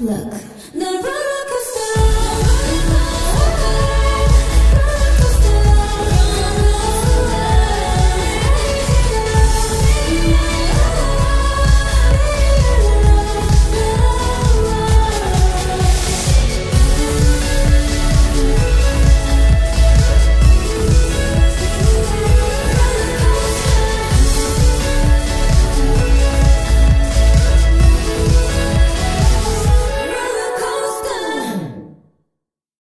Look, the road.